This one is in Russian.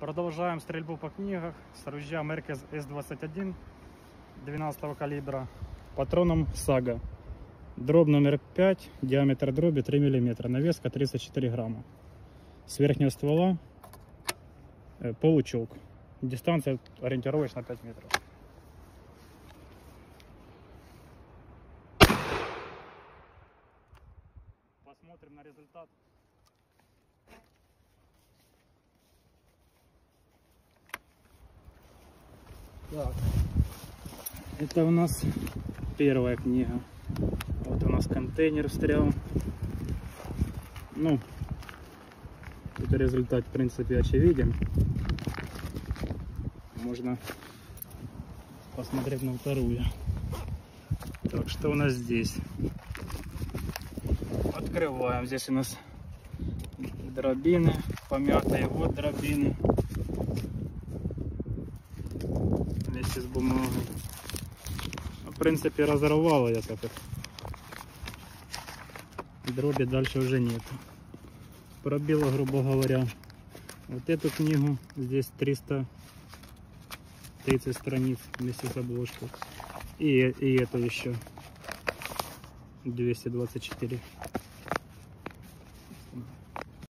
Продолжаем стрельбу по книгах с ружья Меркес С-21 12 калибра патроном Сага. Дробь номер 5, диаметр дроби 3 мм, навеска 34 грамма. С верхнего ствола э, получок. Дистанция ориентировочно 5 метров. Посмотрим на результат. Так. Это у нас первая книга. Вот у нас контейнер встрял. Ну, это результат, в принципе, очевиден. Можно посмотреть на вторую. Так, что у нас здесь? Открываем. Здесь у нас дробины, помятые вот дробины. Вместе с бумагой. Ну, В принципе, разорвало я так. Дроби дальше уже нет. Пробило, грубо говоря, вот эту книгу. Здесь 330 страниц вместе с обложкой. И, и эту еще 224.